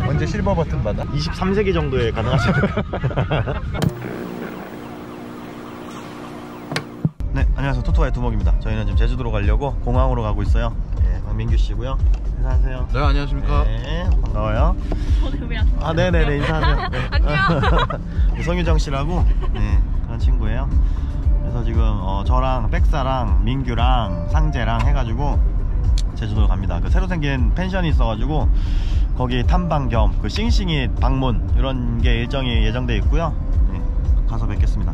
언제 실버 버튼 받아? 23세기 정도에 않을까? 네, 안녕하세요. 토토와의 두목입니다. 저희는 지금 제주도로 가려고 공항으로 가고 있어요. 예, 박민규 씨고요. 인사하세요. 네 안녕하십니까 네, 반가워요. 아, 네네네, 인사하세요. 네. 안녕. 성유정 씨라고, 네, 그런 친구예요. 그래서 지금, 어, 저랑 백사랑 민규랑 상재랑 해가지고 제주도로 갑니다. 그 새로 생긴 펜션이 있어가지고 거기 탐방 겸 그 싱싱이 방문 이런 게 일정이 예정돼 있고요. 네, 가서 뵙겠습니다.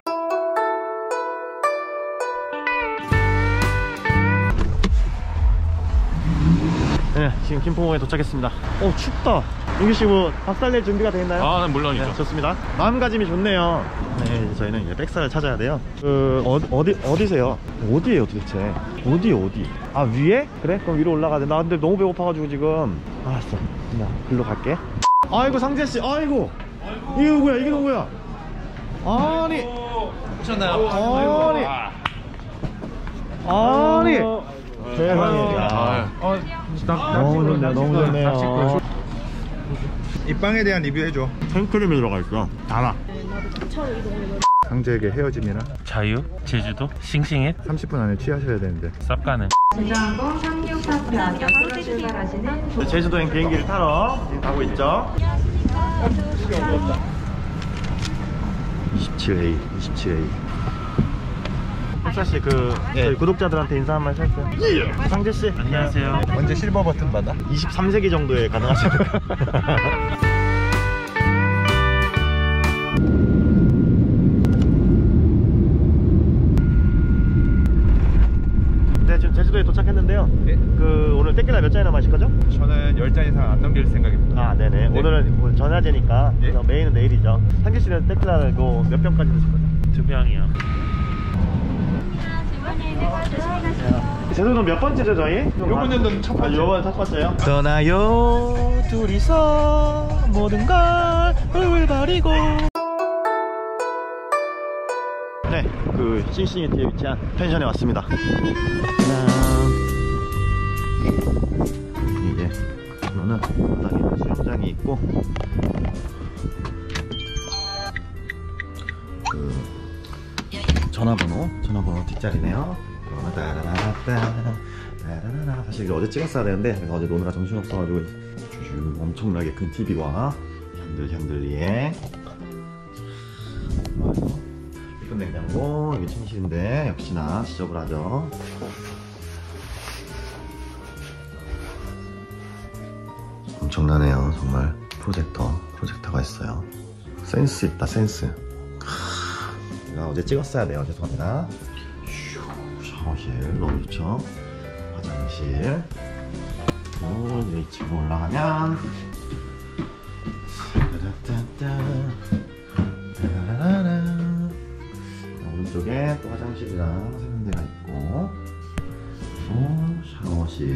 지금 김포공항에 도착했습니다. 오, 춥다. 민규 씨뭐 박살낼 준비가 돼 있나요? 아 물론이죠 네, 좋습니다. 마음가짐이 좋네요. 네, 저희는 이제 백사를 찾아야 돼요. 그 어, 어디 어디세요? 어디예요 도대체? 어디 어디? 아 위에? 그래? 그럼 위로 올라가야 돼. 나 근데 너무 배고파가지고 지금. 알았어. 그냥 글로 갈게. 아이고 상재 씨, 아이고. 이게 누구야? 이게 누구야? 아니, 오셨나요? 아니, 아니. 세상에. 야. 어, 너무 좋네요. 너무 좋네요. 이 빵에 대한 리뷰 해줘 생크림이 들어가 있어. 달아. 상재에게 헤어짐이라 자유, 제주도, 싱싱해, 30분 안에 취하셔야 되는데 쌉가는 앞으로 출발하시는 제주도행 비행기를 타러 지금 가고 있죠. 27A, 27A. 흑사 씨, 그 저희 구독자들한테 인사 한 말씀 해주세요. 상재 씨, 안녕하세요. 언제 실버 버튼 받아? 23세기 정도에 않을까? 네, 지금 제주도에 도착했는데요. 네. 그 오늘 떼끼라 몇 잔이나 마실 거죠? 저는 10잔 이상 안 넘길 생각입니다 아, 네네. 네. 오늘은 뭐 전야제니까 네. 메인은 내일이죠. 상기 씨는 떼끼라 이거 몇 병까지 드실 거죠? 두 병이요. 제주도는 몇 번째죠, 저희? 요번 연도는 첫 번째. 아, 요번 첫 번째요? 떠나요, 둘이서 모든 걸 훌훌 버리고. 네, 그 싱싱이티에 위치한 펜션에 왔습니다. 짜잔. 이게 그러면은 바닥에 수영장이 있고 그 전화번호 전화번호 뒷자리네요 어, 따라라따, 따라라라. 사실 이거 어제 찍었어야 되는데 제가 어제 노느라 정신없어가지고 슈슈 엄청나게 큰 TV와 향들 향들리에 이쁜 냉장고 이게 침실인데 역시나 지저분하죠. 엄청나네요. 정말 프로젝터 프로젝터가 있어요. 센스 있다 센스. 제가 어제 찍었어야 돼요 죄송합니다. 슈, 너무 좋죠 화장실. 오 이제 지금 올라가면. 따라따따, 따라라라. 오른쪽에 또 화장실이랑 세면대가 있고. 그리고 샤워실.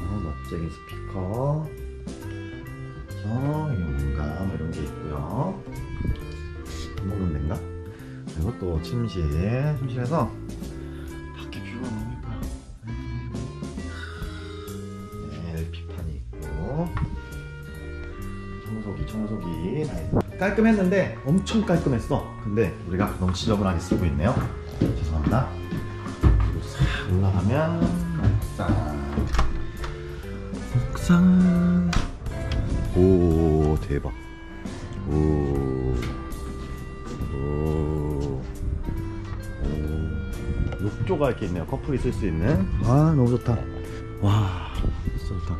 어, 멋쟁이 스피커. 저 또 침실 침실에서 밖에 뷰가 너무 예뻐요. 네, LP판이 있고. 청소기 청소기. 다 있어요. 깔끔했는데 엄청 깔끔했어. 근데 우리가 너무 지저분하게 쓰고 있네요. 죄송합니다. 그리고 싹 올라가면 옥상 옥상 오 대박. 오, 오, 욕조가 이렇게 있네요. 커플이 쓸 수 있는. 아 너무 좋다. 와. 진짜 좋다.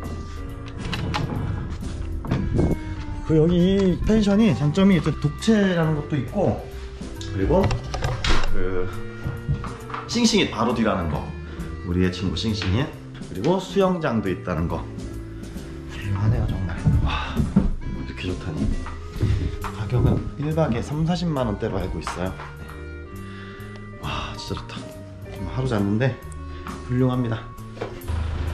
그 여기 이 펜션이 장점이 또 독채라는 것도 있고 그리고 그 싱싱이 바로 뒤라는 거. 우리의 친구 싱싱이. 그리고 수영장도 있다는 거. 훌륭하네요 정말. 와 이렇게 좋다니. 가격은 1박에 3, 40만 원대로 알고 있어요. 네. 와 진짜 좋다 지금 하루 잤는데 훌륭합니다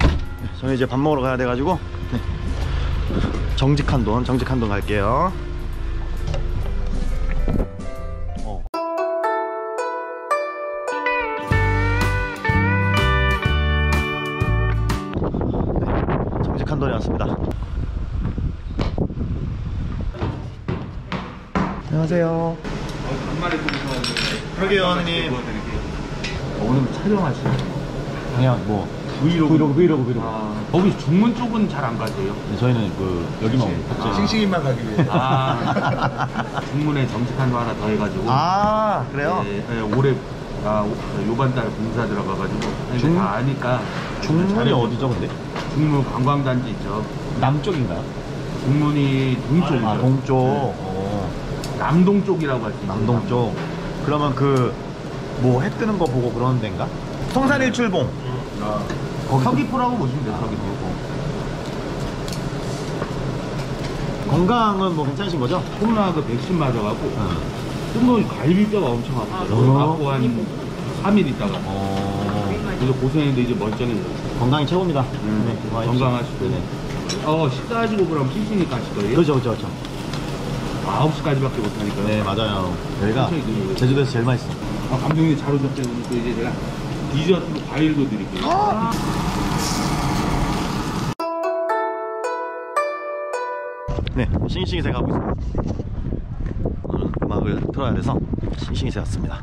네, 저는 이제 밥 먹으러 가야 돼가지고 네. 정직한 돈, 정직한 돈 갈게요. 어. 네, 정직한 돈이 왔습니다. 안녕하세요. 그러게요, 선생님. 오늘 촬영하시는 그냥 뭐 브이로그. 브이로그 브이로그 브이로그. 아, 거기 중문 쪽은 잘 안 가세요? 네, 저희는 그 여기만 오고. 싱싱이만 가기 위해. 아, 중문에 정식한 거 하나 더 해가지고. 아 그래요? 네, 네, 올해 아, 오- 요번 달 공사 들어가가지고 중... 중- 다 아니까 중문이 어디죠, 근데? 중문 관광단지 있죠. 남쪽인가요? 중문이 동쪽이죠. 아 동쪽. 네. 어, 남동 쪽이라고 할수 있어요. 남동 쪽. 그러면 그 뭐 해 뜨는 거 보고 그런 데인가? 성산 일출봉. 아, 서귀포라고 보시면 돼요. 서귀포. 건강은 뭐 괜찮으신 거죠? 코로나 그 백신 맞아갖고 응. 뜬금없이 갈비뼈가 엄청 아프더라고요. 어. 아프고 한 3일 있다가 어, 그래서 고생했는데 이제 멀쩡해져요. 건강이 최고입니다. 음, 네, 건강하시고. 네. 어, 식사하시고 그럼 싱싱이 가실 거예요? 그렇죠, 그렇죠, 그렇죠. 9시까지밖에 못하니까요. 네, 맞아요. 여기가 드세요. 제주도에서 제일 맛있어. 아, 감독님 잘. 오늘 또 이제 제가 디저트로 과일도 드릴게요. 네, 싱싱이 새 가고 있습니다. 오늘 음악을 틀어야 돼서 싱싱이새 갔습니다.